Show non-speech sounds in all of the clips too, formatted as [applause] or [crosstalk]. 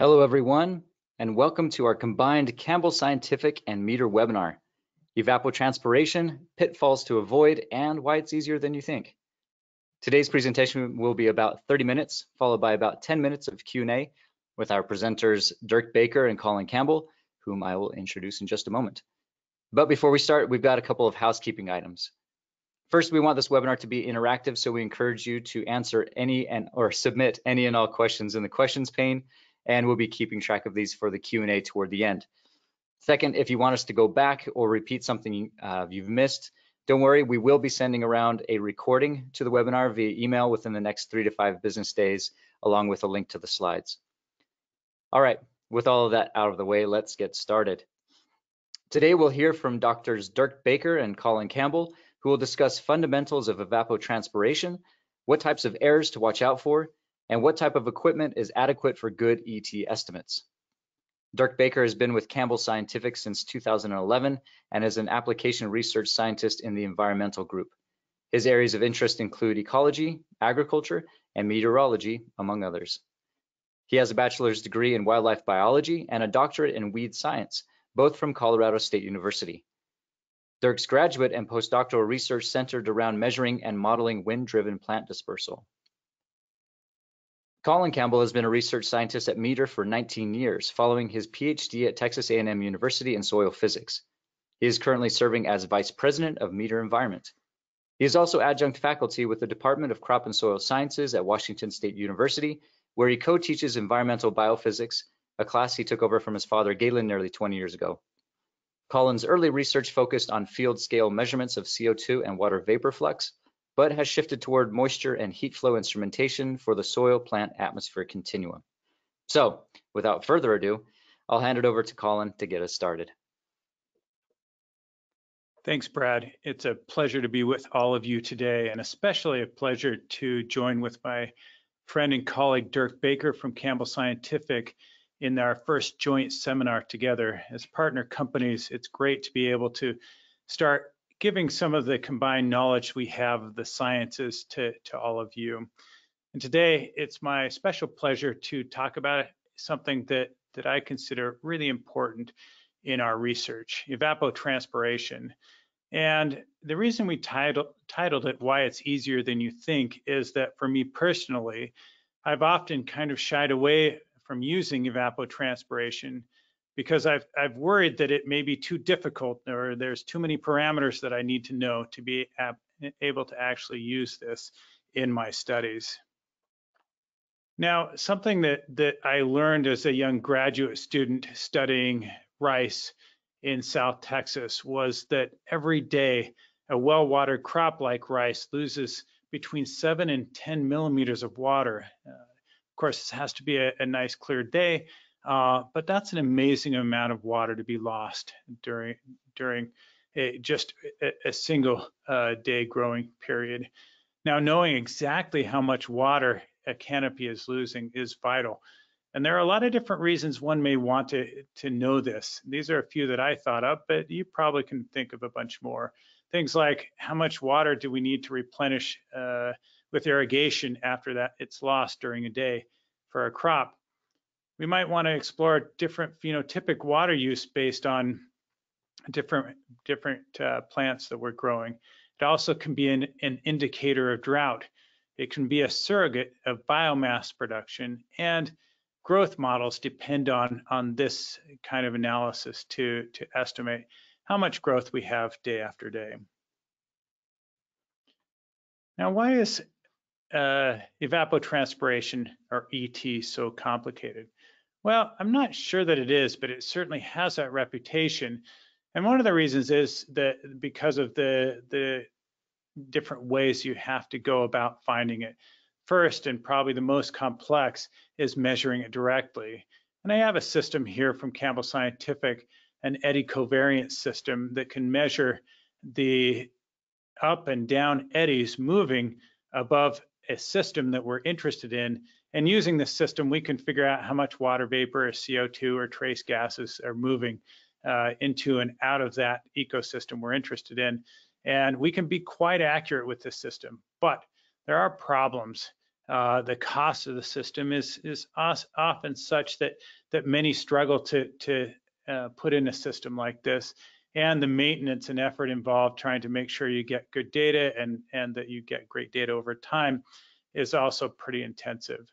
Hello, everyone, and welcome to our combined Campbell Scientific and METER webinar, Evapotranspiration, Pitfalls to Avoid, and Why It's Easier Than You Think. Today's presentation will be about 30 minutes, followed by about 10 minutes of Q&A with our presenters Dirk Baker and Colin Campbell, whom I will introduce in just a moment. But before we start, we've got a couple of housekeeping items. First, we want this webinar to be interactive, so we encourage you to answer any and or submit any and all questions in the questions pane, and we'll be keeping track of these for the Q&A toward the end. Second, if you want us to go back or repeat something uh, you've missed, don't worry, we will be sending around a recording to the webinar via email within the next three to five business days, along with a link to the slides. All right, with all of that out of the way, let's get started. Today, we'll hear from Doctors Dirk Baker and Colin Campbell, who will discuss fundamentals of evapotranspiration, what types of errors to watch out for, and what type of equipment is adequate for good ET estimates. Dirk Baker has been with Campbell Scientific since 2011 and is an application research scientist in the environmental group. His areas of interest include ecology, agriculture, and meteorology, among others. He has a bachelor's degree in wildlife biology and a doctorate in weed science, both from Colorado State University. Dirk's graduate and postdoctoral research centered around measuring and modeling wind-driven plant dispersal. Colin Campbell has been a research scientist at METER for 19 years, following his PhD at Texas A&M University in soil physics. He is currently serving as Vice President of METER Environment. He is also adjunct faculty with the Department of Crop and Soil Sciences at Washington State University, where he co-teaches environmental biophysics, a class he took over from his father Galen nearly 20 years ago. Colin's early research focused on field scale measurements of CO2 and water vapor flux, but has shifted toward moisture and heat flow instrumentation for the soil plant atmosphere continuum. So without further ado, I'll hand it over to Colin to get us started. Thanks, Brad. It's a pleasure to be with all of you today, and especially a pleasure to join with my friend and colleague Dirk Baker from Campbell Scientific in our first joint seminar together. As partner companies, it's great to be able to start giving some of the combined knowledge we have of the sciences to, to all of you. And today, it's my special pleasure to talk about something that, that I consider really important in our research, evapotranspiration. And the reason we title, titled it Why It's Easier Than You Think is that for me personally, I've often kind of shied away from using evapotranspiration because I've, I've worried that it may be too difficult or there's too many parameters that I need to know to be able to actually use this in my studies. Now, something that, that I learned as a young graduate student studying rice in South Texas was that every day a well-watered crop like rice loses between seven and 10 millimeters of water. Uh, of course, this has to be a, a nice clear day, uh, but that's an amazing amount of water to be lost during during a, just a, a single uh, day growing period. Now, knowing exactly how much water a canopy is losing is vital. And there are a lot of different reasons one may want to, to know this. These are a few that I thought of, but you probably can think of a bunch more. Things like how much water do we need to replenish uh, with irrigation after that it's lost during a day for a crop? We might want to explore different phenotypic water use based on different different uh, plants that we're growing. It also can be an, an indicator of drought. It can be a surrogate of biomass production and growth models depend on, on this kind of analysis to, to estimate how much growth we have day after day. Now, why is uh, evapotranspiration or ET so complicated? Well, I'm not sure that it is, but it certainly has that reputation. And one of the reasons is that because of the the different ways you have to go about finding it. First, and probably the most complex, is measuring it directly. And I have a system here from Campbell Scientific, an eddy covariance system that can measure the up and down eddies moving above a system that we're interested in and using this system, we can figure out how much water vapor or CO2 or trace gases are moving uh, into and out of that ecosystem we're interested in. And we can be quite accurate with this system, but there are problems uh, the cost of the system is is often such that that many struggle to to uh, put in a system like this and the maintenance and effort involved trying to make sure you get good data and and that you get great data over time is also pretty intensive.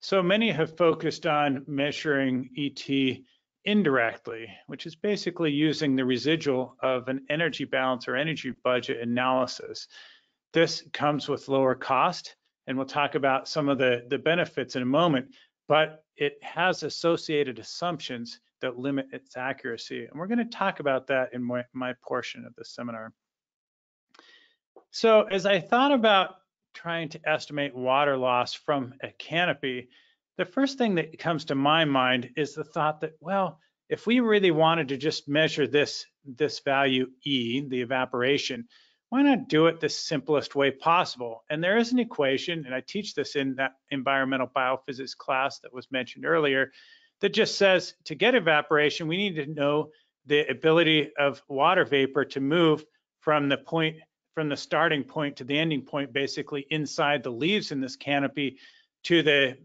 So many have focused on measuring ET indirectly, which is basically using the residual of an energy balance or energy budget analysis. This comes with lower cost, and we'll talk about some of the, the benefits in a moment, but it has associated assumptions that limit its accuracy. And we're going to talk about that in my, my portion of the seminar. So as I thought about trying to estimate water loss from a canopy, the first thing that comes to my mind is the thought that, well, if we really wanted to just measure this, this value E, the evaporation, why not do it the simplest way possible? And there is an equation, and I teach this in that environmental biophysics class that was mentioned earlier, that just says to get evaporation, we need to know the ability of water vapor to move from the point, from the starting point to the ending point, basically inside the leaves in this canopy to the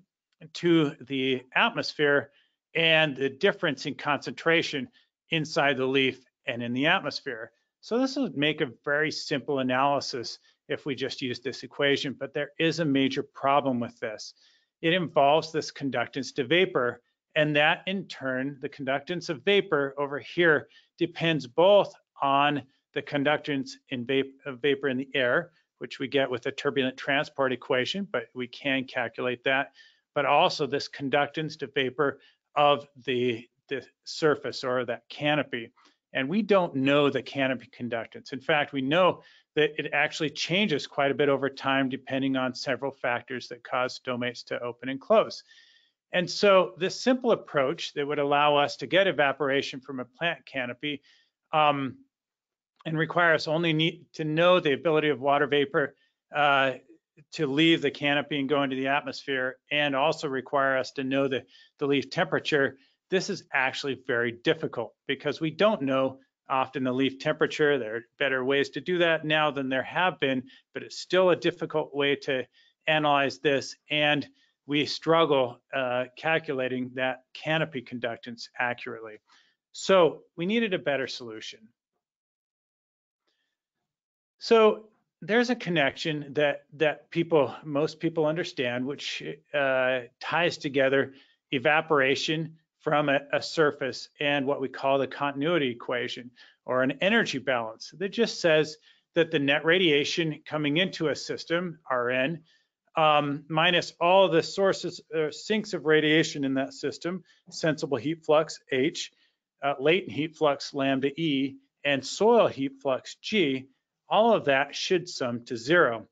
to the atmosphere and the difference in concentration inside the leaf and in the atmosphere. So this would make a very simple analysis if we just use this equation, but there is a major problem with this. It involves this conductance to vapor, and that in turn, the conductance of vapor over here depends both on the conductance in of vapor in the air, which we get with the turbulent transport equation, but we can calculate that, but also this conductance to vapor of the, the surface or that canopy. And we don't know the canopy conductance. In fact, we know that it actually changes quite a bit over time depending on several factors that cause stomates to open and close. And so this simple approach that would allow us to get evaporation from a plant canopy um, and require us only need to know the ability of water vapor uh, to leave the canopy and go into the atmosphere and also require us to know the, the leaf temperature, this is actually very difficult because we don't know often the leaf temperature. There are better ways to do that now than there have been, but it's still a difficult way to analyze this. And we struggle uh, calculating that canopy conductance accurately. So we needed a better solution. So there's a connection that that people most people understand which uh, ties together evaporation from a, a, surface and what we call the continuity equation or an energy balance that just says that the net radiation coming into a system rn um, minus all the sources or sinks of radiation in that system sensible heat flux h uh, latent heat flux lambda e and soil heat flux g all of that should sum to zero.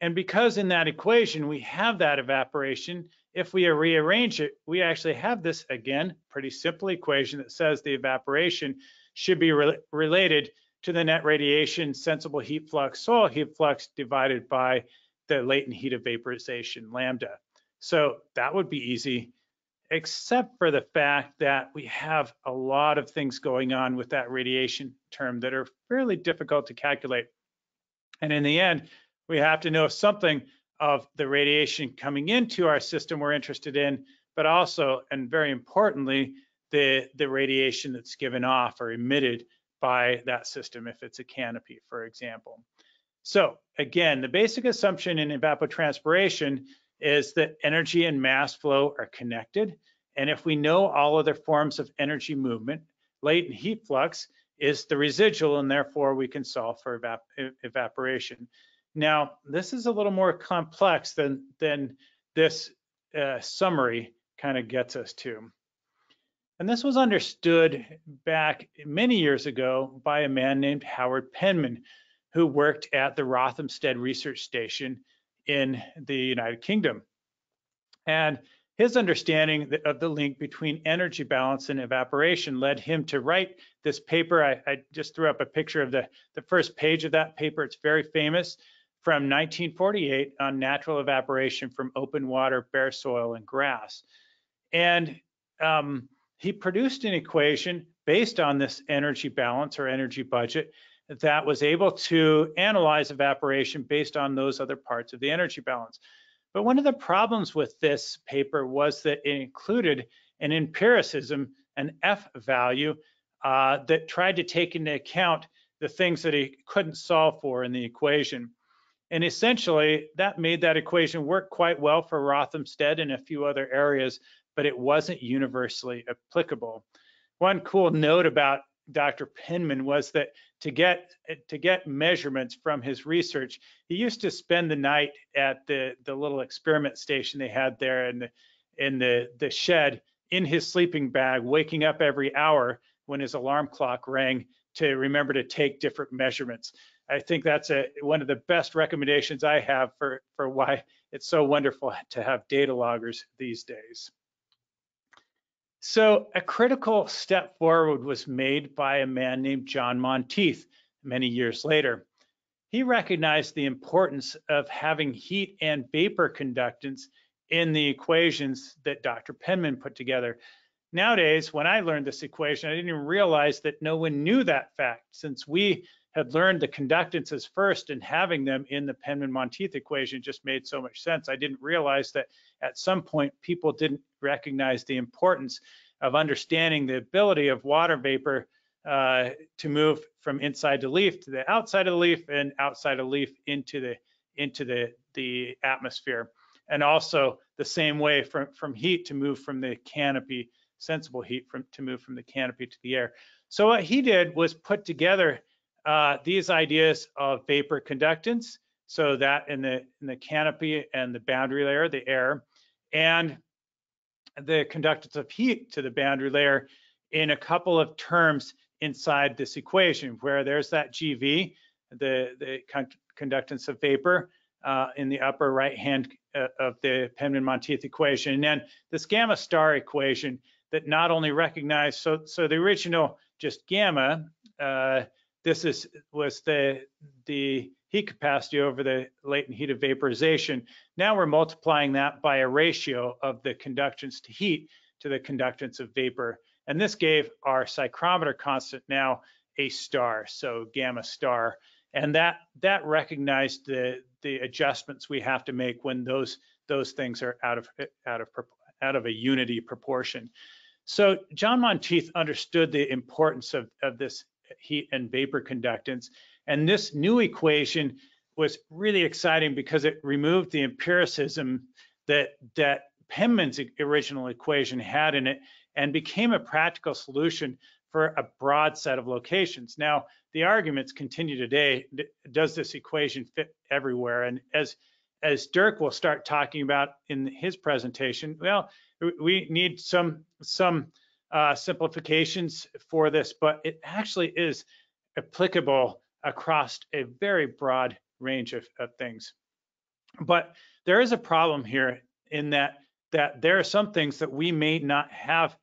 And because in that equation we have that evaporation, if we rearrange it, we actually have this, again, pretty simple equation that says the evaporation should be re related to the net radiation sensible heat flux, soil heat flux divided by the latent heat of vaporization, lambda. So that would be easy except for the fact that we have a lot of things going on with that radiation term that are fairly difficult to calculate. And in the end, we have to know something of the radiation coming into our system we're interested in, but also, and very importantly, the, the radiation that's given off or emitted by that system if it's a canopy, for example. So again, the basic assumption in evapotranspiration is that energy and mass flow are connected. And if we know all other forms of energy movement, latent heat flux is the residual and therefore we can solve for evap evaporation. Now, this is a little more complex than, than this uh, summary kind of gets us to. And this was understood back many years ago by a man named Howard Penman, who worked at the Rothamsted Research Station in the United Kingdom. And his understanding of the link between energy balance and evaporation led him to write this paper. I, I, just threw up a picture of the, the first page of that paper. It's very famous from 1948 on natural evaporation from open water, bare soil, and grass. And um, he produced an equation based on this energy balance or energy budget that was able to analyze evaporation based on those other parts of the energy balance. But one of the problems with this paper was that it included an empiricism, an F value, uh, that tried to take into account the things that he couldn't solve for in the equation. And essentially, that made that equation work quite well for Rothamsted and a few other areas, but it wasn't universally applicable. One cool note about Dr. Penman was that to get to get measurements from his research, he used to spend the night at the the little experiment station they had there in the in the the shed in his sleeping bag, waking up every hour when his alarm clock rang to remember to take different measurements. I think that's a one of the best recommendations I have for for why it's so wonderful to have data loggers these days. So a critical step forward was made by a man named John Monteith many years later. He recognized the importance of having heat and vapor conductance in the equations that Dr. Penman put together. Nowadays, when I learned this equation, I didn't even realize that no one knew that fact since we had learned the conductances first and having them in the Penman-Monteith equation just made so much sense. I didn't realize that at some point people didn't recognize the importance of understanding the ability of water vapor uh, to move from inside the leaf to the outside of the leaf and outside of the leaf into the into the the atmosphere and also the same way from from heat to move from the canopy sensible heat from to move from the canopy to the air so what he did was put together uh, these ideas of vapor conductance, so that in the in the canopy and the boundary layer, the air, and the conductance of heat to the boundary layer in a couple of terms inside this equation, where there's that GV, the the con conductance of vapor uh, in the upper right hand uh, of the Penman-Monteith equation, and then this gamma star equation that not only recognized so so the original just gamma uh, this is was the the heat capacity over the latent heat of vaporization. Now we're multiplying that by a ratio of the conductance to heat to the conductance of vapor. And this gave our psychrometer constant now a star, so gamma star. And that that recognized the the adjustments we have to make when those those things are out of out of out of a unity proportion. So John Monteith understood the importance of, of this heat and vapor conductance. And this new equation was really exciting because it removed the empiricism that, that Penman's original equation had in it and became a practical solution for a broad set of locations. Now, the arguments continue today, does this equation fit everywhere? And as, as Dirk will start talking about in his presentation, well, we need some, some uh, simplifications for this, but it actually is applicable across a very broad range of, of things. But there is a problem here in that that there are some things that we may not have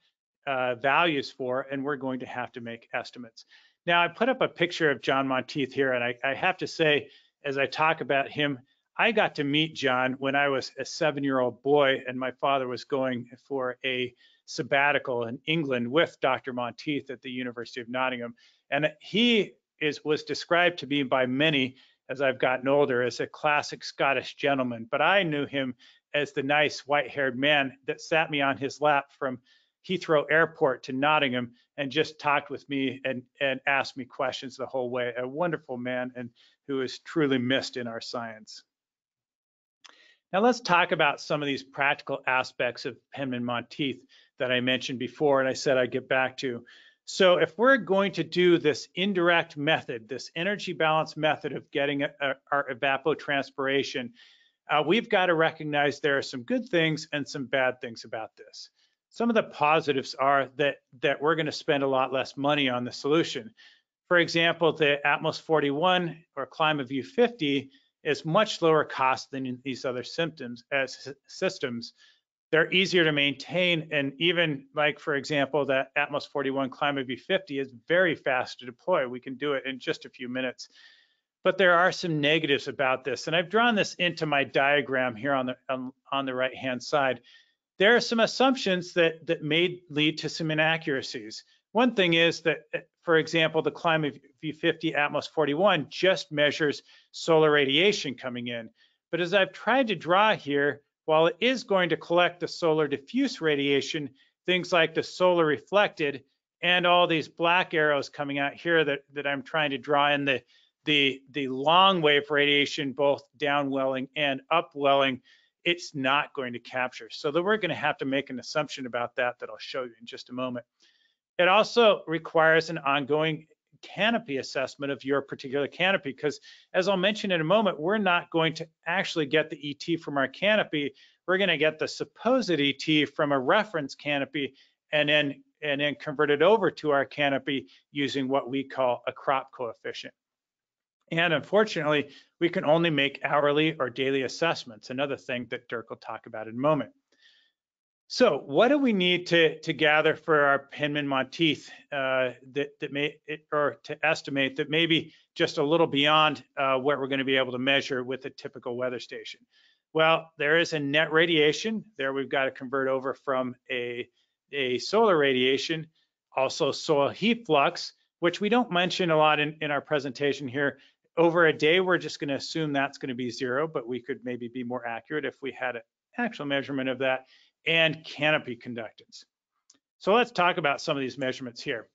uh, values for, and we're going to have to make estimates. Now, I put up a picture of John Monteith here, and I, I have to say, as I talk about him, I got to meet John when I was a seven-year-old boy, and my father was going for a sabbatical in England with Dr. Monteith at the University of Nottingham. And he is was described to be by many as I've gotten older as a classic Scottish gentleman, but I knew him as the nice white-haired man that sat me on his lap from Heathrow Airport to Nottingham and just talked with me and, and asked me questions the whole way. A wonderful man and who is truly missed in our science. Now let's talk about some of these practical aspects of Penman Monteith that I mentioned before and I said I'd get back to. So if we're going to do this indirect method, this energy balance method of getting a, a, our evapotranspiration, uh, we've got to recognize there are some good things and some bad things about this. Some of the positives are that, that we're going to spend a lot less money on the solution. For example, the Atmos 41 or ClimaVUE 50 is much lower cost than these other symptoms as systems they're easier to maintain. And even like, for example, that Atmos 41 ClimaVUE 50 is very fast to deploy. We can do it in just a few minutes. But there are some negatives about this. And I've drawn this into my diagram here on the, on, on the right-hand side. There are some assumptions that, that may lead to some inaccuracies. One thing is that, eh, for example, the ClimaVUE 50 Atmos 41 just measures solar radiation coming in. But as I've tried to draw here, while it is going to collect the solar diffuse radiation, things like the solar reflected and all these black arrows coming out here that, that I'm trying to draw in the, the, the long wave radiation, both downwelling and upwelling, it's not going to capture. So that we're going to have to make an assumption about that that I'll show you in just a moment. It also requires an ongoing canopy assessment of your particular canopy because as I'll mention in a moment, we're not going to actually get the ET from our canopy. We're going to get the supposed ET from a reference canopy and then and then convert it over to our canopy using what we call a crop coefficient. And unfortunately, we can only make hourly or daily assessments, another thing that Dirk will talk about in a moment. So what do we need to, to gather for our Penman Monteith uh, that, that may, or to estimate that maybe just a little beyond uh, what we're going to be able to measure with a typical weather station? Well, there is a net radiation. There we've got to convert over from a, a solar radiation, also soil heat flux, which we don't mention a lot in, in our presentation here. Over a day, we're just going to assume that's going to be zero, but we could maybe be more accurate if we had an actual measurement of that and canopy conductance. So let's talk about some of these measurements here.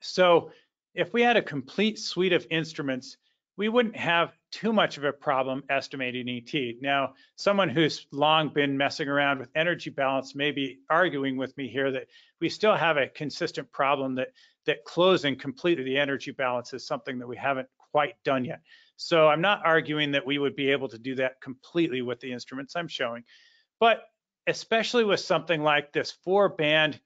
So if we had a complete suite of instruments, we wouldn't have too much of a problem estimating ET. Now, someone who's long been messing around with energy balance may be arguing with me here that we still have a consistent problem that, that closing completely the energy balance is something that we haven't quite done yet. So I'm not arguing that we would be able to do that completely with the instruments I'm showing, but especially with something like this four band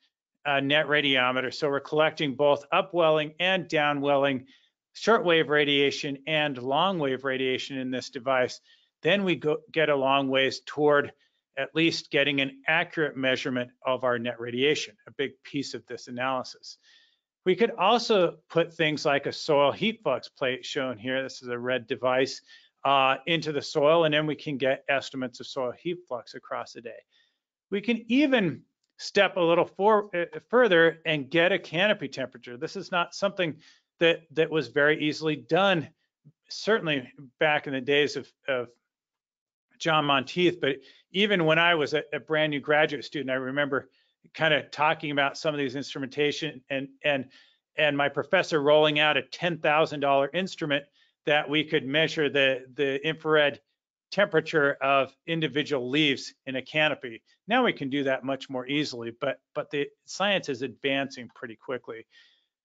uh, net radiometer. So we're collecting both upwelling and downwelling shortwave radiation and long wave radiation in this device. Then we go, get a long ways toward at least getting an accurate measurement of our net radiation, a big piece of this analysis. We could also put things like a soil heat flux plate shown here. This is a red device uh, into the soil, and then we can get estimates of soil heat flux across the day. We can even step a little for, uh, further and get a canopy temperature. This is not something that that was very easily done, certainly back in the days of, of John Monteith, but even when I was a, a brand new graduate student, I remember kind of talking about some of these instrumentation and and and my professor rolling out a $10,000 instrument that we could measure the the infrared temperature of individual leaves in a canopy. Now we can do that much more easily, but, but the science is advancing pretty quickly.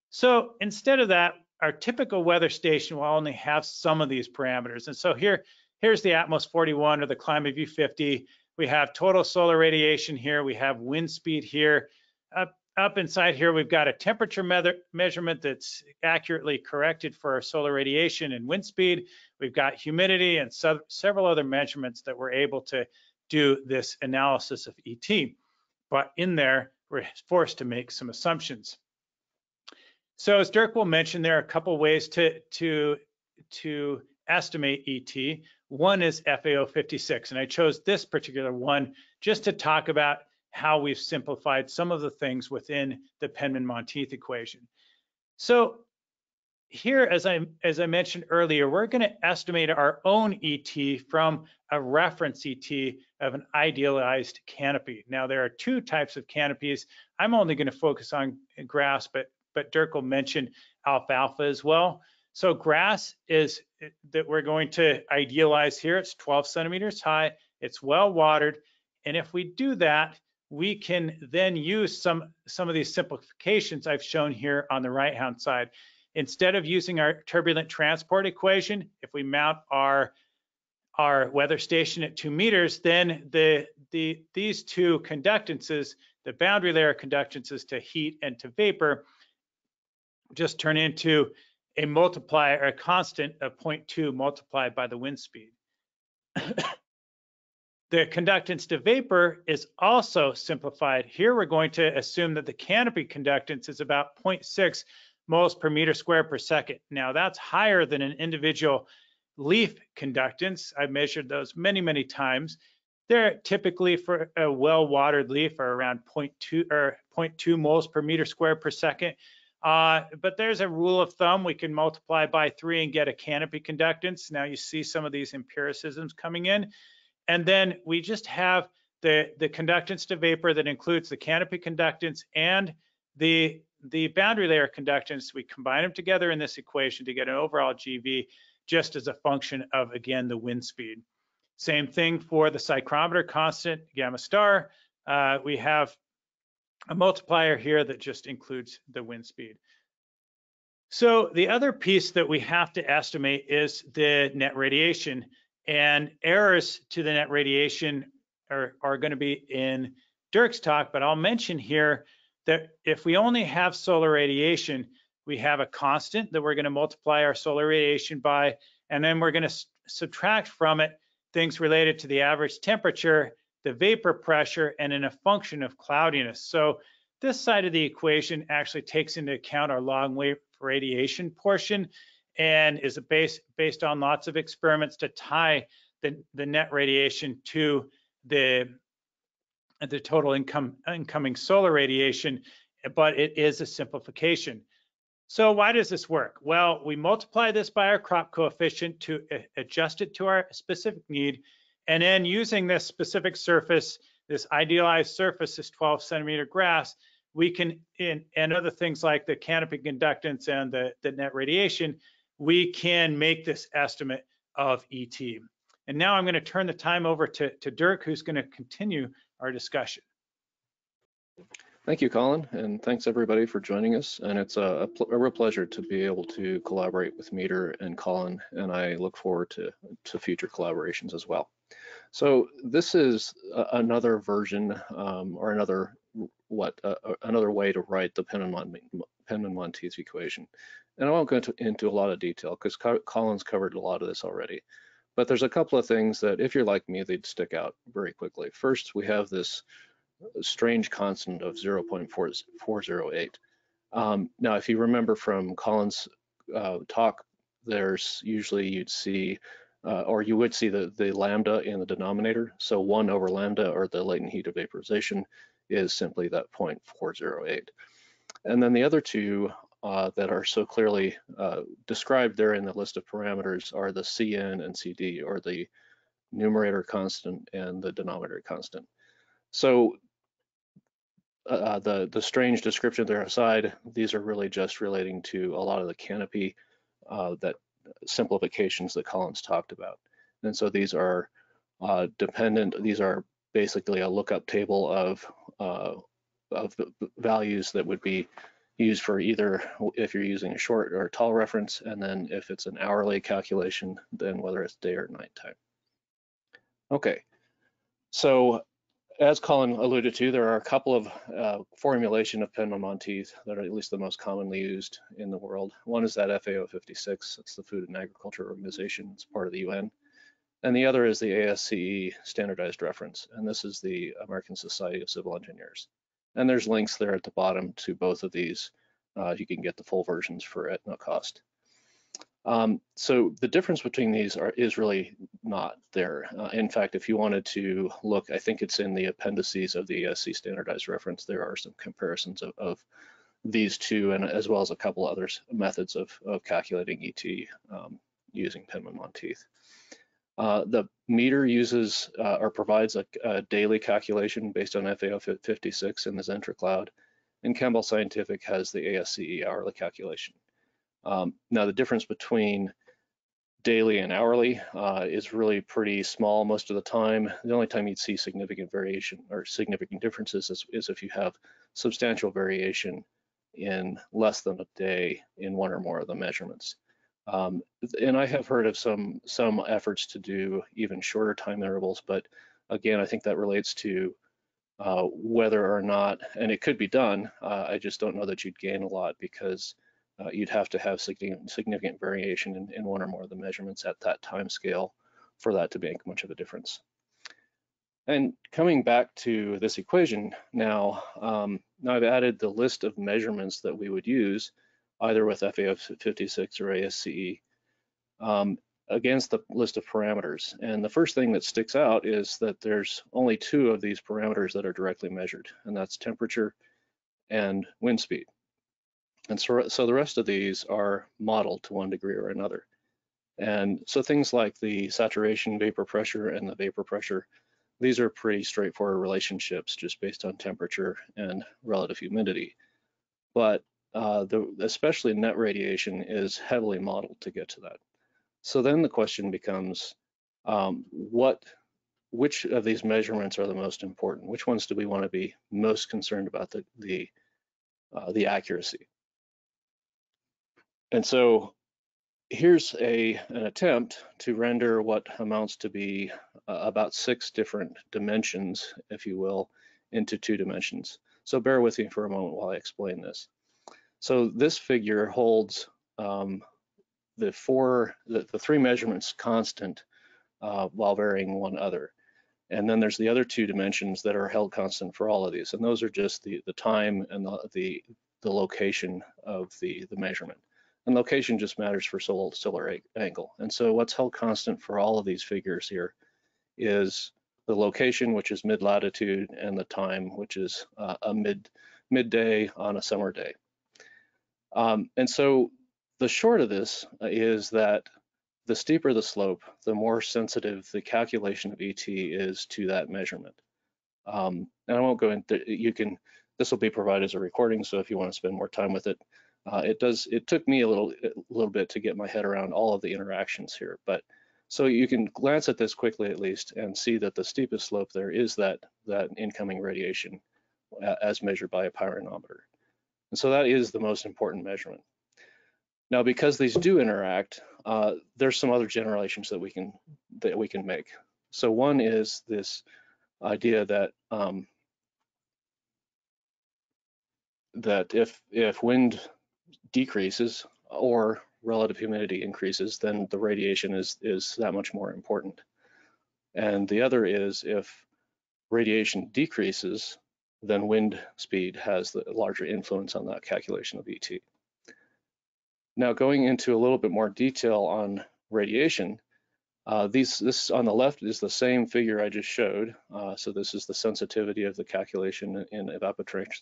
So instead of that, our typical weather station will only have some of these parameters. And so here, here's the Atmos 41 or the ClimaVUE 50. We have total solar radiation here. We have wind speed here. Up, up inside here, we've got a temperature me measurement that's accurately corrected for our solar radiation and wind speed. We've got humidity and several other measurements that we're able to do this analysis of ET. But in there, we're forced to make some assumptions. So as Dirk will mention, there are a couple ways to, to, to estimate ET. One is FAO 56, and I chose this particular one just to talk about how we've simplified some of the things within the Penman-Monteith equation. So here, as I, as I mentioned earlier, we're going to estimate our own ET from a reference ET of an idealized canopy. Now, there are two types of canopies. I'm only going to focus on grass, but, but Dirk will mention alfalfa as well. So grass is that we're going to idealize here. It's 12 centimeters high. It's well watered. And if we do that, we can then use some, some of these simplifications I've shown here on the right-hand side. Instead of using our turbulent transport equation, if we mount our, our weather station at two meters, then the, the, these two conductances, the boundary layer conductances to heat and to vapor, just turn into a multiplier, a constant of 0.2 multiplied by the wind speed. [coughs] The conductance to vapor is also simplified. Here we're going to assume that the canopy conductance is about 0.6 moles per meter square per second. Now that's higher than an individual leaf conductance. I've measured those many, many times. They're typically for a well-watered leaf are around 0.2 or 0.2 moles per meter square per second. Uh, but there's a rule of thumb. We can multiply by three and get a canopy conductance. Now you see some of these empiricisms coming in. And then we just have the, the conductance to vapor that includes the canopy conductance and the, the boundary layer conductance. We combine them together in this equation to get an overall GV just as a function of, again, the wind speed. Same thing for the psychrometer constant, gamma star. Uh, we have a multiplier here that just includes the wind speed. So the other piece that we have to estimate is the net radiation and errors to the net radiation are, are going to be in Dirk's talk, but I'll mention here that if we only have solar radiation, we have a constant that we're going to multiply our solar radiation by, and then we're going to subtract from it things related to the average temperature, the vapor pressure, and in a function of cloudiness. So this side of the equation actually takes into account our long wave radiation portion and is based based on lots of experiments to tie the, the net radiation to the the total income incoming solar radiation, but it is a simplification. So why does this work? Well, we multiply this by our crop coefficient to adjust it to our specific need. And then using this specific surface, this idealized surface, this 12 centimeter grass, we can, in, and other things like the canopy conductance and the, the net radiation, we can make this estimate of ET. And now I'm going to turn the time over to, to Dirk, who's going to continue our discussion. Thank you, Colin, and thanks everybody for joining us. And it's a, a, real pleasure to be able to collaborate with Meter and Colin, and I look forward to, to future collaborations as well. So this is a, another version um, or another what uh, another way to write the Penman-Monteith equation. And I won't go into, into a lot of detail because Colin's covered a lot of this already. But there's a couple of things that if you're like me, they'd stick out very quickly. First, we have this strange constant of 0.408. Um, now, if you remember from Colin's uh, talk, there's usually you'd see, uh, or you would see the, the lambda in the denominator. So one over lambda, or the latent heat of vaporization, is simply that 0.408. And then the other two uh, that are so clearly uh, described there in the list of parameters are the Cn and Cd, or the numerator constant and the denominator constant. So uh, uh, the, the strange description there aside, these are really just relating to a lot of the canopy uh, that simplifications that Colin's talked about. And so these are dependent, these are basically a lookup table of, of values that would be used for either if you're using a short or a tall reference, and then if it's an hourly calculation, then whether it's day or nighttime. Okay, so as Colin alluded to, there are a couple of uh, formulation of Penman-Monteith that are at least the most commonly used in the world. One is that FAO 56, it's the Food and Agriculture Organization, it's part of the UN. And the other is the ASCE standardized reference, and this is the American Society of Civil Engineers. And there's links there at the bottom to both of these. Uh, you can get the full versions for at no cost. Um, so the difference between these are, is really not there. Uh, in fact, if you wanted to look, I think it's in the appendices of the ASCE standardized reference, there are some comparisons of, of these two and as well as a couple others methods of, of calculating ET um, using Penman-Monteith. Uh, the METER uses uh, or provides a, a, daily calculation based on FAO 56 in the Zentra cloud, and Campbell Scientific has the ASCE hourly calculation. Um, now the difference between daily and hourly uh, is really pretty small most of the time. The only time you'd see significant variation or significant differences is, is if you have substantial variation in less than a day in one or more of the measurements. Um, and I have heard of some some efforts to do even shorter time intervals, but again, I think that relates to uh, whether or not, and it could be done. Uh, I just don't know that you'd gain a lot because uh, you'd have to have significant, significant variation in, in, one or more of the measurements at that time scale for that to make much of a difference. And coming back to this equation now, um, now I've added the list of measurements that we would use either with FAO 56 or ASCE um, against the list of parameters. And the first thing that sticks out is that there's only two of these parameters that are directly measured, and that's temperature and wind speed. And so, so the rest of these are modeled to one degree or another. And so things like the saturation vapor pressure and the vapor pressure, these are pretty straightforward relationships just based on temperature and relative humidity. But uh, the, especially net radiation is heavily modeled to get to that. So then the question becomes, um, what, which of these measurements are the most important? Which ones do we want to be most concerned about the, the, uh, the accuracy? And so here's a, an attempt to render what amounts to be uh, about six different dimensions, if you will, into two dimensions. So bear with me for a moment while I explain this. So this figure holds um, the four, the, the, three measurements constant uh, while varying one other. And then there's the other two dimensions that are held constant for all of these. And those are just the, the time and the, the, the location of the, the measurement. And location just matters for solar, solar angle. And so what's held constant for all of these figures here is the location, which is mid latitude, and the time, which is uh, a mid midday on a summer day. Um, and so the short of this uh, is that the steeper the slope, the more sensitive the calculation of ET is to that measurement. Um, and I won't go into, you can, this will be provided as a recording, so if you want to spend more time with it, uh, it does, it took me a little, a little bit to get my head around all of the interactions here, but so you can glance at this quickly at least and see that the steepest slope there is that, that incoming radiation uh, as measured by a pyranometer. And so that is the most important measurement. Now, because these do interact, uh, there's some other generations that we can that we can make. So one is this idea that um, that if if wind decreases or relative humidity increases, then the radiation is is that much more important. And the other is if radiation decreases, then wind speed has the larger influence on that calculation of ET. Now going into a little bit more detail on radiation, uh, these, this on the left is the same figure I just showed. Uh, so this is the sensitivity of the calculation in evapotrans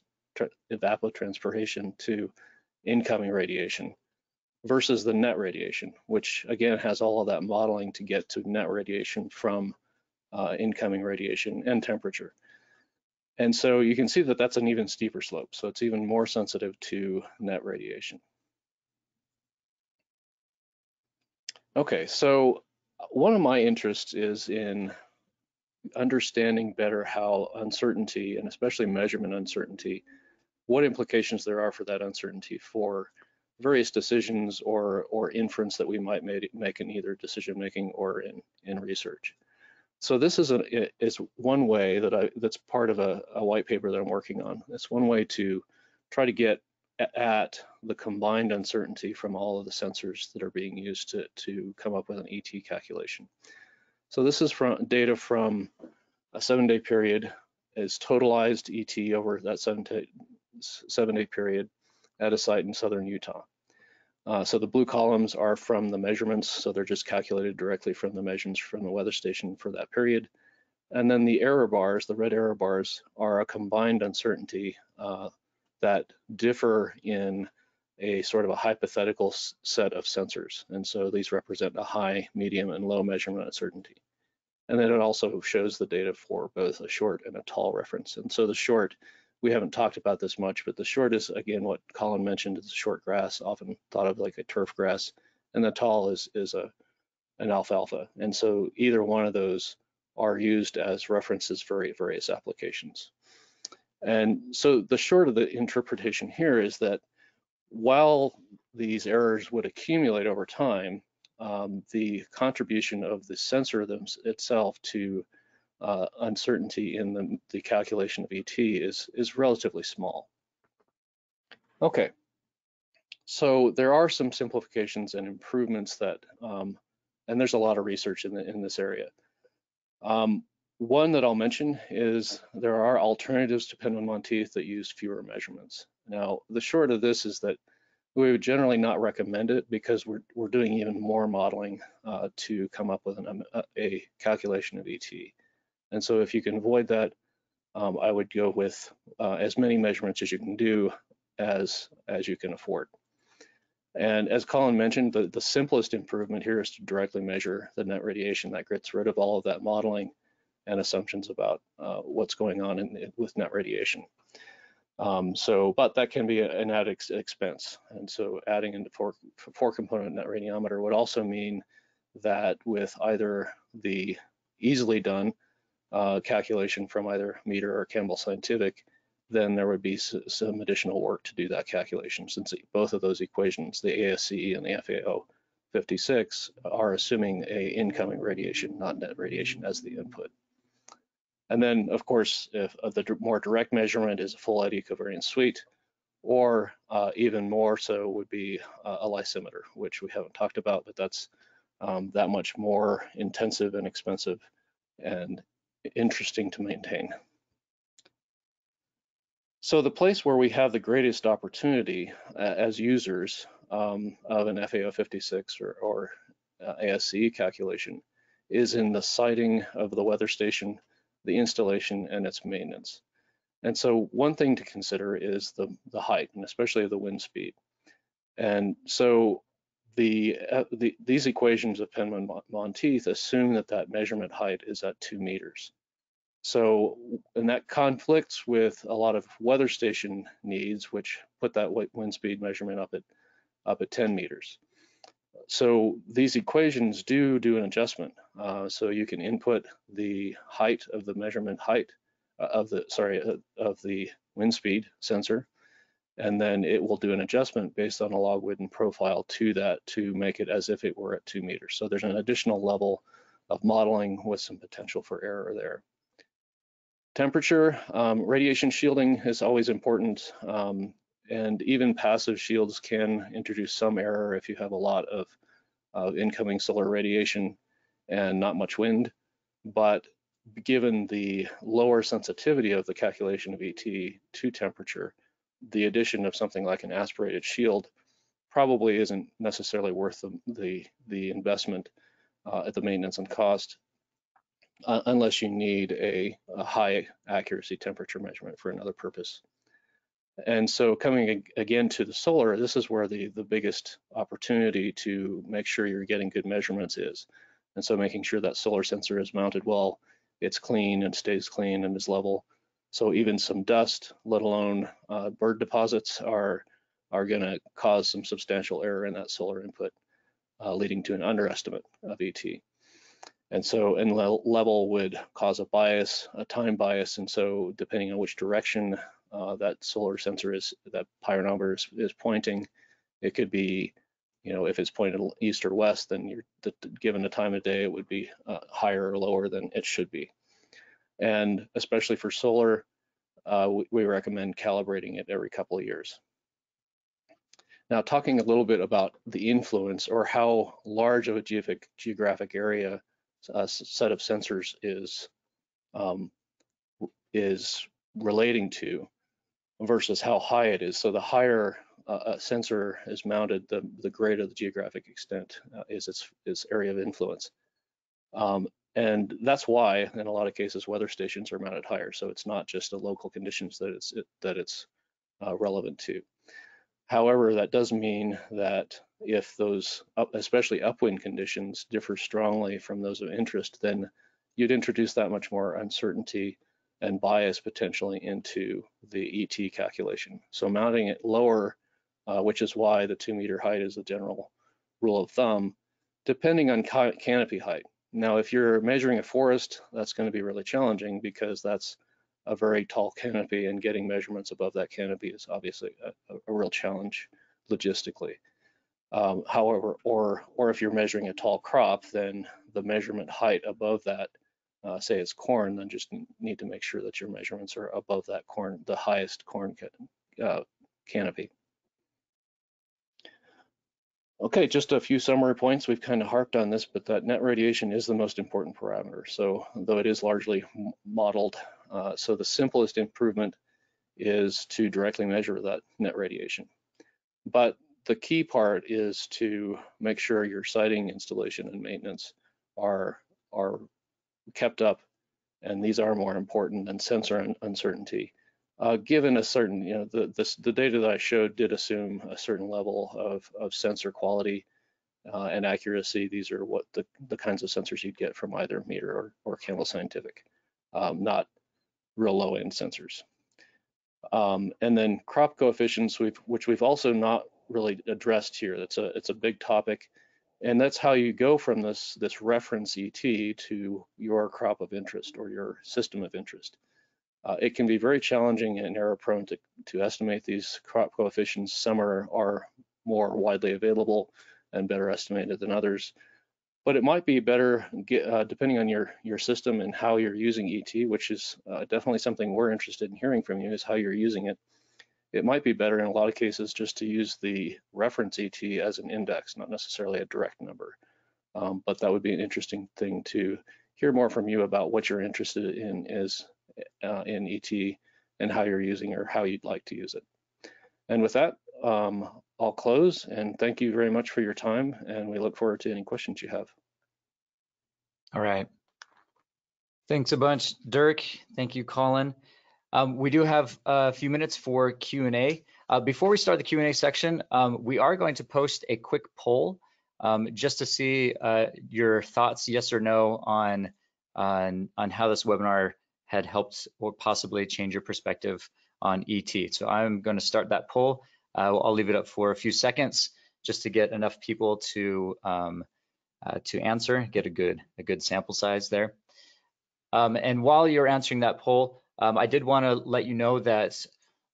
evapotranspiration to incoming radiation versus the net radiation, which again has all of that modeling to get to net radiation from uh, incoming radiation and temperature. And so you can see that that's an even steeper slope. So it's even more sensitive to net radiation. Okay, so one of my interests is in understanding better how uncertainty and especially measurement uncertainty, what implications there are for that uncertainty for various decisions or or inference that we might make, in either decision making or in in research. So this is, a, is one way that I, that's part of a, a white paper that I'm working on. It's one way to try to get at the combined uncertainty from all of the sensors that are being used to, to come up with an ET calculation. So this is from data from a seven day period is totalized ET over that seven day, seven day period at a site in southern Utah. Uh, so the blue columns are from the measurements, so they're just calculated directly from the measurements from the weather station for that period. And then the error bars, the red error bars, are a combined uncertainty uh, that differ in a sort of a hypothetical set of sensors. And so these represent a high, medium, and low measurement uncertainty. And then it also shows the data for both a short and a tall reference. And so the short we haven't talked about this much, but the short is again what Colin mentioned is short grass, often thought of like a turf grass, and the tall is is a an alfalfa. And so either one of those are used as references for various applications. And so the short of the interpretation here is that while these errors would accumulate over time, um, the contribution of the sensor them, itself to uh, uncertainty in the, the calculation of ET is, is relatively small. Okay, so there are some simplifications and improvements that, um, and there's a lot of research in, the, in this area. Um, one that I'll mention is there are alternatives to Penman Monteith that use fewer measurements. Now, the short of this is that we would generally not recommend it because we're, we're doing even more modeling uh, to come up with an, a, a calculation of ET. And so if you can avoid that, um, I would go with uh, as many measurements as you can do as, as you can afford. And as Colin mentioned, the, the simplest improvement here is to directly measure the net radiation. That gets rid of all of that modeling and assumptions about uh, what's going on in, with net radiation. Um, so, but that can be an added ex expense. And so adding into four, four component net radiometer would also mean that with either the easily done uh, calculation from either METER or Campbell Scientific, then there would be some additional work to do that calculation since both of those equations, the ASCE and the FAO 56, are assuming a incoming radiation, not net radiation as the input. And then, of course, if uh, the more direct measurement is a full eddy covariance suite, or uh, even more so would be uh, a lysimeter, which we haven't talked about, but that's um, that much more intensive and expensive and interesting to maintain. So the place where we have the greatest opportunity uh, as users um, of an FAO 56 or, or uh, ASCE calculation is in the siting of the weather station the installation and its maintenance. And so one thing to consider is the, the height and especially the wind speed. And so the, uh, the these equations of Penman Monteith assume that that measurement height is at two meters. So, and that conflicts with a lot of weather station needs, which put that wind speed measurement up at up at 10 meters. So these equations do do an adjustment. Uh, so you can input the height of the measurement height uh, of the, sorry, uh, of the wind speed sensor, and then it will do an adjustment based on a log wind profile to that to make it as if it were at two meters. So there's an additional level of modeling with some potential for error there. Temperature, um, radiation shielding is always important. Um, and even passive shields can introduce some error if you have a lot of, of incoming solar radiation and not much wind. But given the lower sensitivity of the calculation of ET to temperature, the addition of something like an aspirated shield probably isn't necessarily worth the, the, the investment uh, at the maintenance and cost uh, unless you need a, a, high accuracy temperature measurement for another purpose. And so coming again to the solar, this is where the, the biggest opportunity to make sure you're getting good measurements is. And so making sure that solar sensor is mounted well, it's clean and stays clean and is level. So even some dust, let alone uh, bird deposits are, are gonna cause some substantial error in that solar input, uh, leading to an underestimate of ET. And so, and level would cause a bias, a time bias. And so depending on which direction uh, that solar sensor is, that pyranometer is, is, pointing. It could be, you know, if it's pointed east or west, then you're given the time of day, it would be uh, higher or lower than it should be. And especially for solar, uh, we, we, recommend calibrating it every couple of years. Now, talking a little bit about the influence or how large of a geographic, geographic area a uh, set of sensors is um, is relating to versus how high it is. So the higher uh, a sensor is mounted, the, the greater the geographic extent uh, is its, its area of influence. Um, and that's why, in a lot of cases, weather stations are mounted higher. So it's not just the local conditions that it's it, that it's uh, relevant to. However, that does mean that if those, up, especially upwind conditions, differ strongly from those of interest, then you'd introduce that much more uncertainty and bias potentially into the ET calculation. So mounting it lower, uh, which is why the two meter height is the general rule of thumb, depending on ca canopy height. Now, if you're measuring a forest, that's going to be really challenging because that's a very tall canopy and getting measurements above that canopy is obviously a, a real challenge logistically. Um, however, or, or if you're measuring a tall crop, then the measurement height above that uh, say it's corn, then just need to make sure that your measurements are above that corn, the highest corn uh, canopy. Okay, just a few summary points. We've kind of harped on this, but that net radiation is the most important parameter. So though it is largely modeled, uh, so the simplest improvement is to directly measure that net radiation. But the key part is to make sure your siting installation and maintenance are, are kept up, and these are more important than sensor un uncertainty uh, given a certain, you know, the, this, the data that I showed did assume a certain level of, of sensor quality uh, and accuracy. These are what the, the kinds of sensors you'd get from either Meter or, or Campbell Scientific, um, not real low end sensors. Um, and then crop coefficients, we've, which we've also not really addressed here. That's a, it's a big topic. And that's how you go from this, this reference ET to your crop of interest or your system of interest. Uh, it can be very challenging and error prone to, to estimate these crop coefficients. Some are, are more widely available and better estimated than others. But it might be better get, uh, depending on your, your system and how you're using ET, which is uh, definitely something we're interested in hearing from you is how you're using it. It might be better in a lot of cases just to use the reference ET as an index, not necessarily a direct number. Um, but that would be an interesting thing to hear more from you about what you're interested in is uh, in ET and how you're using or how you'd like to use it. And with that, um, I'll close and thank you very much for your time and we look forward to any questions you have. All right. Thanks a bunch, Dirk. Thank you, Colin. Um, we do have a few minutes for Q&A. Uh, before we start the Q&A section, um, we are going to post a quick poll um, just to see uh, your thoughts, yes or no, on, on, on how this webinar had helped or possibly change your perspective on ET. So I'm going to start that poll. Uh, I'll leave it up for a few seconds just to get enough people to um, uh, to answer, get a good a good sample size there. Um, and while you're answering that poll, um, I did want to let you know that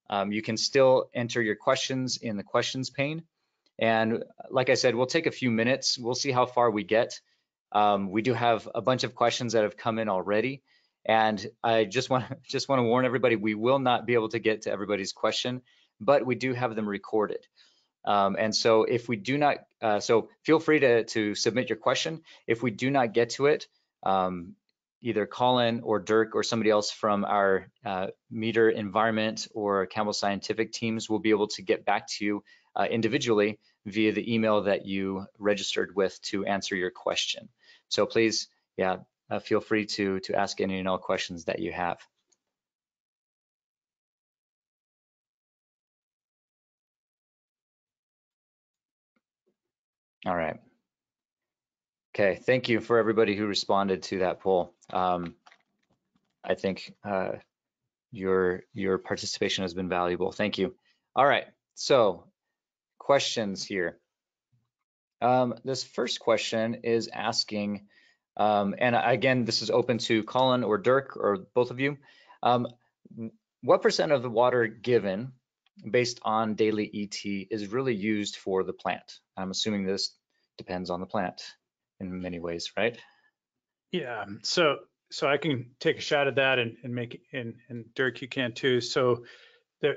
um, you can still enter your questions in the questions pane. And like I said, we'll take a few minutes. We'll see how far we get. Um, we do have a bunch of questions that have come in already. And I just want to [laughs] just want to warn everybody, we will not be able to get to everybody's question, but we do have them recorded. Um, and so if we do not, uh, so feel free to, to submit your question. If we do not get to it, um, either Colin or Dirk or somebody else from our uh, METER environment or Campbell Scientific teams will be able to get back to you uh, individually via the email that you registered with to answer your question. So please, yeah, uh, feel free to, to ask any and all questions that you have. All right. Okay, thank you for everybody who responded to that poll. Um, I think uh, your your participation has been valuable. Thank you. All right, so questions here. Um, this first question is asking, um, and again, this is open to Colin or Dirk or both of you. Um, what percent of the water given based on daily ET is really used for the plant? I'm assuming this depends on the plant in many ways, right? Yeah, so so I can take a shot at that and, and make and, and Dirk, you can too. So the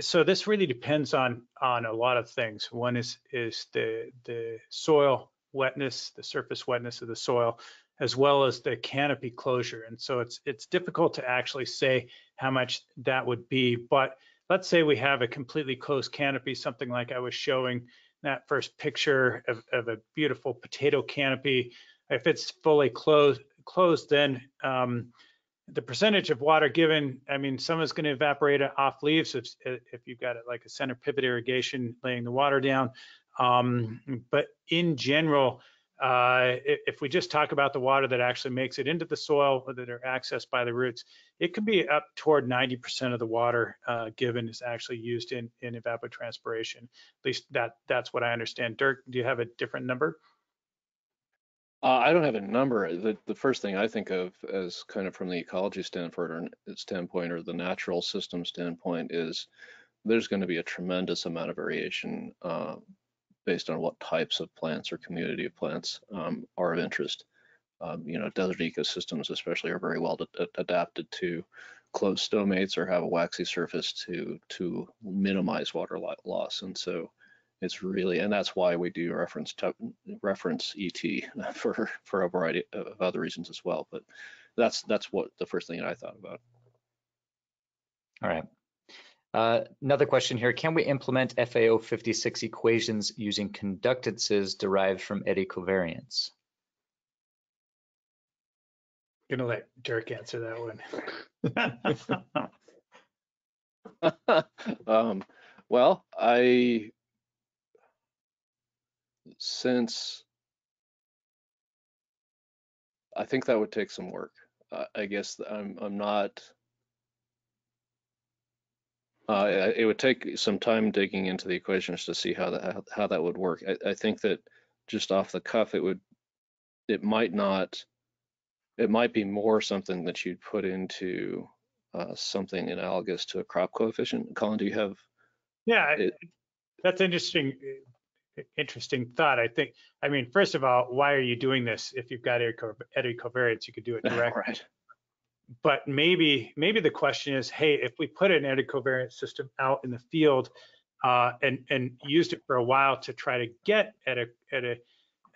so this really depends on on a lot of things. One is is the the soil wetness, the surface wetness of the soil, as well as the canopy closure. And so it's it's difficult to actually say how much that would be. But let's say we have a completely closed canopy, something like I was showing that first picture of, of a beautiful potato canopy. If it's fully closed, closed, then um, the percentage of water given, I mean, some is going to evaporate off leaves if, if you've got it like a center pivot irrigation laying the water down. Um, but in general, uh, if we just talk about the water that actually makes it into the soil that are accessed by the roots, it could be up toward 90% of the water uh, given is actually used in, in evapotranspiration. At least that that's what I understand. Dirk, do you have a different number? Uh, I don't have a number. The, the first thing I think of as kind of from the ecology standpoint or standpoint or the natural system standpoint is there's going to be a tremendous amount of variation uh, based on what types of plants or community of plants um, are of interest. Um, you know, desert ecosystems especially are very well adapted to closed stomates or have a waxy surface to to minimize water loss. And so it's really, and that's why we do reference reference ET [laughs] for for a variety of other reasons as well. But that's that's what the first thing I thought about. All right. Uh, another question here, can we implement FAO 56 equations using conductances derived from eddy covariance? Gonna let Dirk answer that one. [laughs] um, well, I since I think that would take some work. Uh, I guess I'm I'm not. Uh, it would take some time digging into the equations to see how that how, that would work. I, I think that just off the cuff, it would it might not. It might be more something that you'd put into uh, something analogous to a crop coefficient. Colin, do you have? Yeah, It- that's interesting. uh, Interesting thought. I think. I mean, first of all, why are you doing this? If you've got eddy co- eddy covariance, you could do it [laughs] directly. right. But maybe maybe the question is, hey, if we put an eddy covariance system out in the field uh, and and used it for a while to try to get at a at a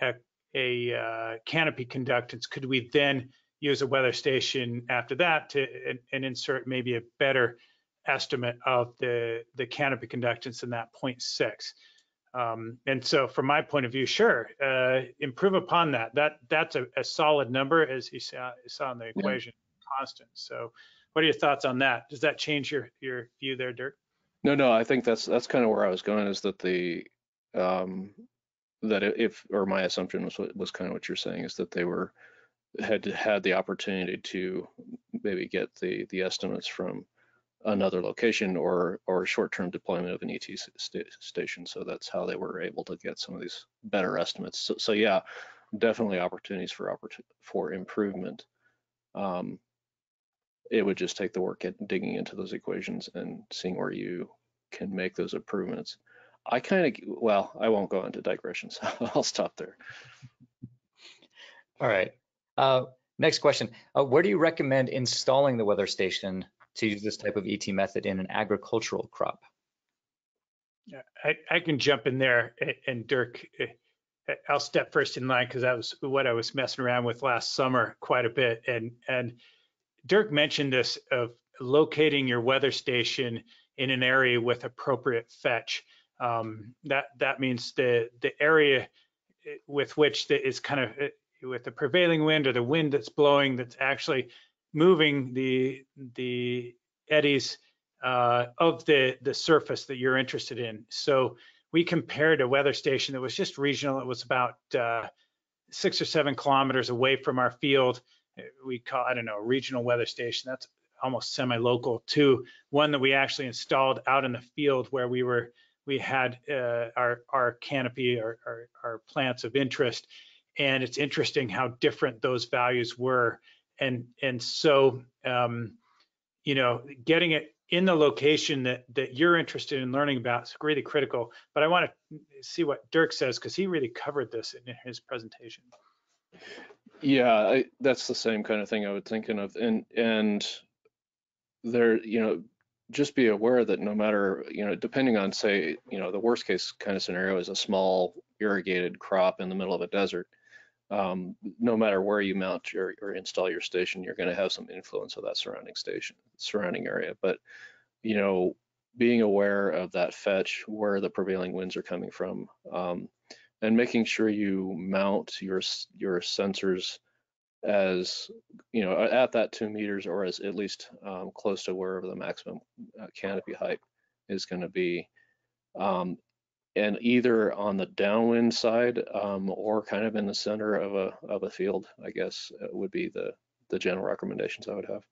a, a uh, canopy conductance, could we then use a weather station after that to and, and insert maybe a better estimate of the the canopy conductance in that 0.6? Um, and so from my point of view, sure, uh, improve upon that. That that's a, a solid number as you saw, saw in the equation, constant. So what are your thoughts on that? Does that change your, your view there, Dirk? No, no, I think that's that's kind of where I was going is that the um that if or my assumption was was kind of what you're saying is that they were had had the opportunity to maybe get the the estimates from another location or or short-term deployment of an ET s- sta- station. So that's how they were able to get some of these better estimates. So, so yeah, definitely opportunities for for improvement. Um, it would just take the work at digging into those equations and seeing where you can make those improvements. I kind of, well, I won't go into digressions. [laughs] I'll stop there. All right. Uh, next question. Uh, where do you recommend installing the weather station to use this type of ET method in an agricultural crop? Yeah, I, I can jump in there and Dirk, eh, eh, I'll step first in line because that was what I was messing around with last summer quite a bit. And, and Dirk mentioned this of locating your weather station in an area with appropriate fetch. Um, that, that means the, the area eh, with which the, is kind of eh, with the prevailing wind or the wind that's blowing that's actually moving the, the eddies uh, of the the surface that you're interested in. So we compared a weather station that was just regional. It was about uh, six or seven kilometers away from our field. We call I don't know regional weather station. That's almost semi-local to one that we actually installed out in the field where we were we had uh, our our canopy our, our our plants of interest. And it's interesting how different those values were. And and so um, you know getting it in the location that that you're interested in learning about is really critical. But I want to see what Dirk says because he really covered this in his presentation. Yeah, I, that's the same kind of thing I was thinking of, and and there, you know, just be aware that no matter, you know, depending on, say, you know, the worst case kind of scenario is a small irrigated crop in the middle of a desert. Um, no matter where you mount your or install your station, you're going to have some influence of that surrounding station, surrounding area. But you know, being aware of that fetch, where the prevailing winds are coming from, um, and making sure you mount your your sensors as you know at that two meters or as at least um, close to wherever the maximum uh, canopy height is going to be um, and either on the downwind side um, or kind of in the center of a of a field i guess uh, would be the the general recommendations i would have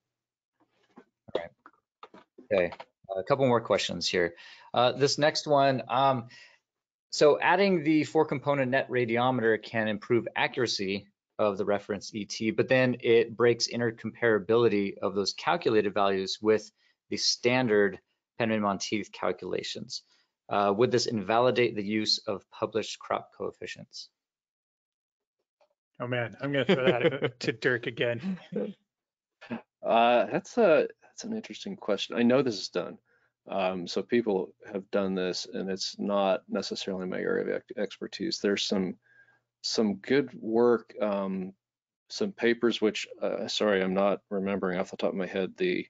All right. Okay, a couple more questions here. Uh, this next one, um, so adding the four component net radiometer can improve accuracy of the reference ET, but then it breaks intercomparability of those calculated values with the standard Penman Monteith calculations. Uh, would this invalidate the use of published crop coefficients? Oh man, I'm going to throw that [laughs] to Dirk again. [laughs] Uh, that's a that's an interesting question. I know this is done. Um, so people have done this, and it's not necessarily my area of expertise. There's some some good work, um, some papers which, uh, sorry, I'm not remembering off the top of my head the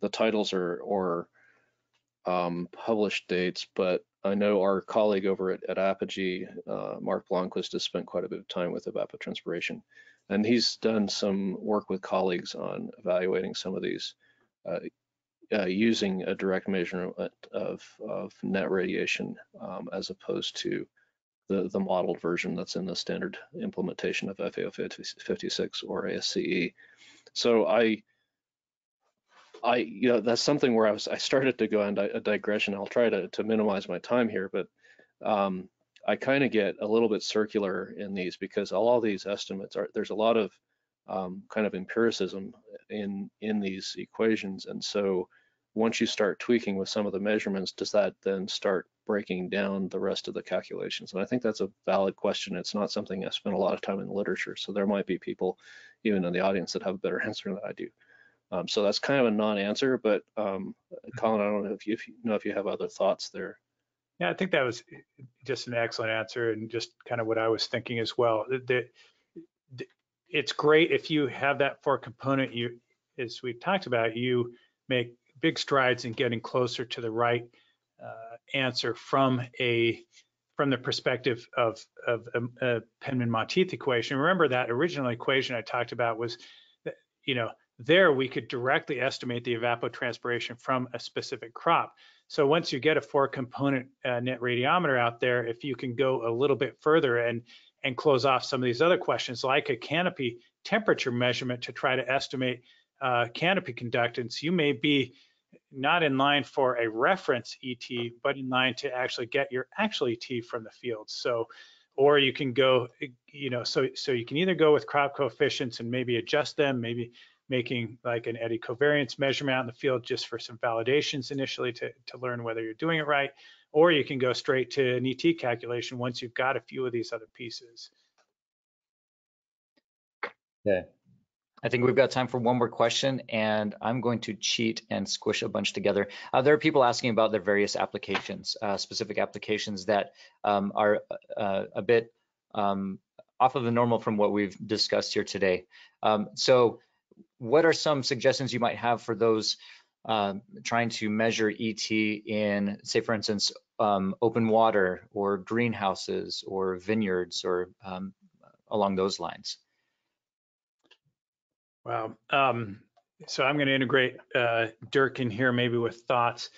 the titles or or um, published dates, but I know our colleague over at, at Apogee, uh, Mark Blonquist, has spent quite a bit of time with evapotranspiration and he's done some work with colleagues on evaluating some of these uh, uh, using a direct measurement of, of net radiation um, as opposed to the, the modeled version that's in the standard implementation of FAO 56 or ASCE. So I, I, you know, that's something where I was, I started to go on a digression. I'll try to, to minimize my time here, but um, I kind of get a little bit circular in these because all these estimates are, there's a lot of um, kind of empiricism in, in these equations. And so once you start tweaking with some of the measurements, does that then start breaking down the rest of the calculations? And I think that's a valid question. It's not something I spent a lot of time in the literature. So there might be people even in the audience that have a better [laughs] answer than I do. Um, so that's kind of a non-answer, but um, Colin, I don't know if you, if you know if you have other thoughts there. Yeah, I think that was just an excellent answer and just kind of what I was thinking as well. The, it's great if you have that four component, you, as we've talked about, you make big strides in getting closer to the right uh, answer from a from the perspective of of a, a Penman-Monteith equation. Remember that original equation I talked about was, you know, there we could directly estimate the evapotranspiration from a specific crop. So once you get a four component uh, net radiometer out there, if you can go a little bit further and and close off some of these other questions like a canopy temperature measurement to try to estimate uh, canopy conductance, you may be not in line for a reference ET, but in line to actually get your actual ET from the field. So, or you can go, you know, so so you can either go with crop coefficients and maybe adjust them, maybe making like an eddy covariance measurement out in the field just for some validations initially to, to learn whether you're doing it right, or you can go straight to an ET calculation once you've got a few of these other pieces. Yeah. I think we've got time for one more question, and I'm going to cheat and squish a bunch together. Uh, there are people asking about their various applications, uh, specific applications that um, are uh, a bit um, off of the normal from what we've discussed here today. Um, so what are some suggestions you might have for those um, trying to measure ET in, say, for instance, um, open water or greenhouses or vineyards or um, along those lines? Wow. Um, so I'm going to integrate uh, Dirk in here maybe with thoughts.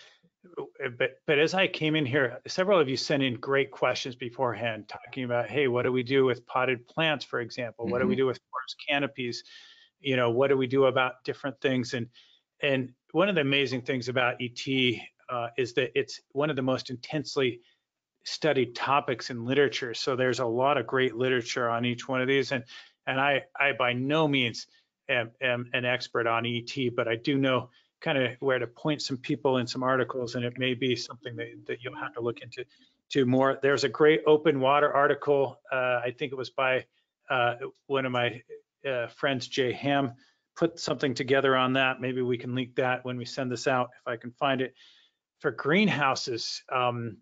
But but as I came in here, several of you sent in great questions beforehand, talking about, hey, what do we do with potted plants, for example? What mm -hmm. do we mm-hmm. do with forest canopies? You know, what do we do about different things? And and one of the amazing things about ET uh, is that it's one of the most intensely studied topics in literature. So there's a lot of great literature on each one of these, and and I I by no means am, am an expert on ET, but I do know kind of where to point some people in some articles, and it may be something that, that you'll have to look into to more. There's a great open water article. Uh, I think it was by uh, one of my uh, friends, Jay Ham, put something together on that. Maybe we can link that when we send this out if I can find it. For greenhouses, um,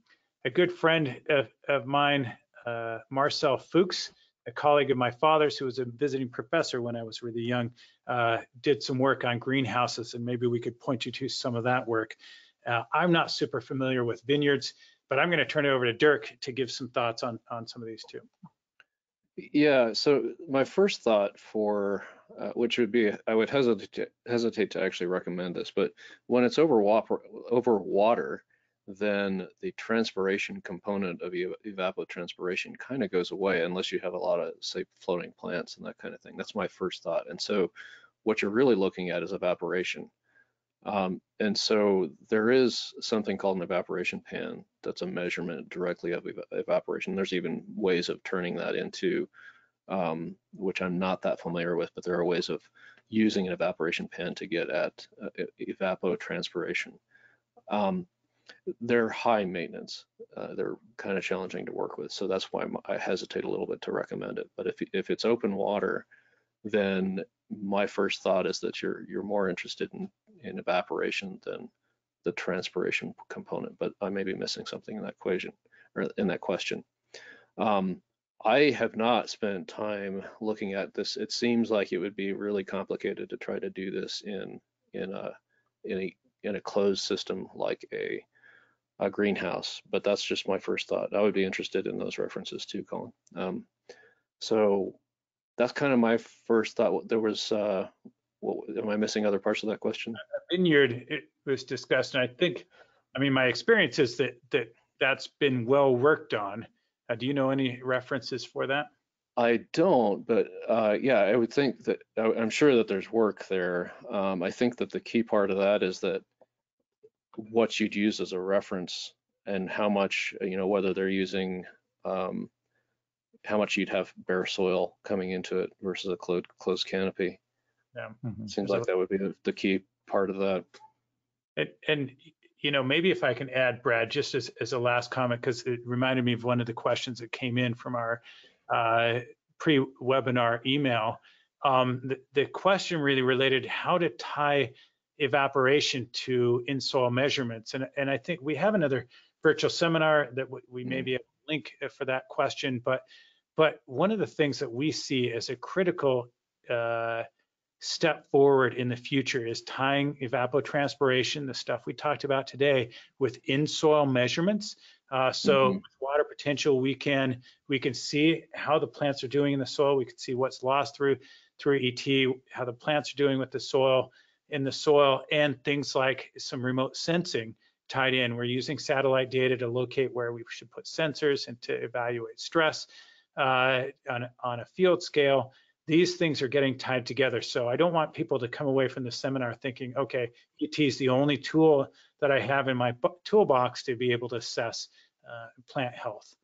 a good friend of, of mine, uh, Marcel Fuchs, a colleague of my father's who was a visiting professor when I was really young, uh, did some work on greenhouses, and maybe we could point you to some of that work. Uh, I'm not super familiar with vineyards, but I'm going to turn it over to Dirk to give some thoughts on on some of these too. Yeah, so my first thought for uh, which would be I would hesitate to, hesitate to actually recommend this, but when it's over over water, then the transpiration component of evapotranspiration kind of goes away unless you have a lot of say floating plants and that kind of thing. That's my first thought. And so what you're really looking at is evaporation. Um, and so there is something called an evaporation pan that's a measurement directly of ev evaporation. There's even ways of turning that into, um, which I'm not that familiar with, but there are ways of using an evaporation pan to get at uh, evapotranspiration. Um, they're high maintenance. Uh, they're kind of challenging to work with. So that's why I hesitate a little bit to recommend it. But if, if it's open water, then my first thought is that you're you're more interested in, in evaporation than the transpiration component. But I may be missing something in that equation or in that question. Um, I have not spent time looking at this. It seems like it would be really complicated to try to do this in in a in a in a closed system like a a greenhouse, but that's just my first thought. I would be interested in those references too, Colin. Um, so that's kind of my first thought. There was, uh, what, am I missing other parts of that question? Vineyard, it, was discussed. And I think, I mean, my experience is that that that's been well worked on. Uh, do you know any references for that? I don't, but uh, yeah, I would think that I'm sure that there's work there. Um, I think that the key part of that is that what you'd use as a reference and how much, you know, whether they're using um, how much you'd have bare soil coming into it versus a closed closed canopy. Yeah. Seems There's like that would be the, the key part of that. And, and, you know, maybe if I can add, Brad, just as, as a last comment, because it reminded me of one of the questions that came in from our uh, pre-webinar email. Um, the, the question really related how to tie evaporation to in-soil measurements. And, and I think we have another virtual seminar that we, we may be able to link uh, for that question. But, but one of the things that we see as a critical uh, step forward in the future is tying evapotranspiration, the stuff we talked about today, with in-soil measurements. Uh, so Mhm. with water potential, we can we can see how the plants are doing in the soil. We can see what's lost through through ET, how the plants are doing with the soil in the soil, and things like some remote sensing tied in. We're using satellite data to locate where we should put sensors and to evaluate stress uh, on, a- on a field scale these things are getting tied together. So I don't want people to come away from the seminar thinking, okay, ET is the only tool that I have in my toolbox to be able to assess uh, plant health.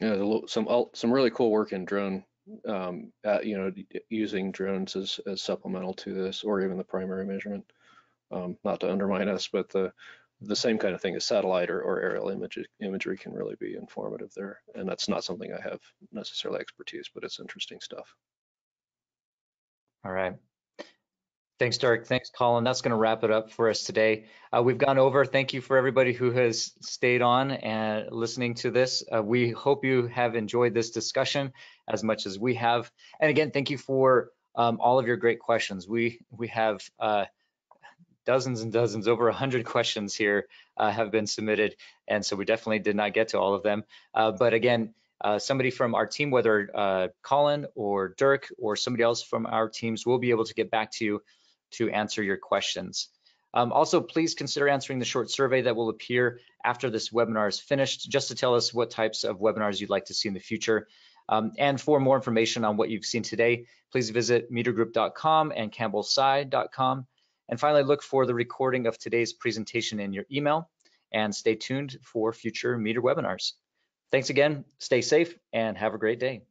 Yeah, some some really cool work in drone, um, uh, you know, using drones as as supplemental to this, or even the primary measurement. Um, not to undermine us, but the the same kind of thing as satellite or, or aerial image, imagery can really be informative there. And that's not something I have necessarily expertise, but it's interesting stuff. All right. Thanks, Dirk. Thanks, Colin. That's going to wrap it up for us today. Uh, we've gone over. Thank you for everybody who has stayed on and listening to this. Uh, we hope you have enjoyed this discussion as much as we have. And again, thank you for um, all of your great questions. We we have uh, dozens and dozens, over 100 [laughs] questions here uh, have been submitted. And so we definitely did not get to all of them. Uh, but again, uh, somebody from our team, whether uh, Colin or Dirk or somebody else from our teams will be able to get back to you to answer your questions. Um, also, please consider answering the short survey that will appear after this webinar is finished, just to tell us what types of webinars you'd like to see in the future. Um, and for more information on what you've seen today, please visit metergroup.com and campbellsci.com. And finally, look for the recording of today's presentation in your email and stay tuned for future METER webinars. Thanks again, stay safe, and have a great day.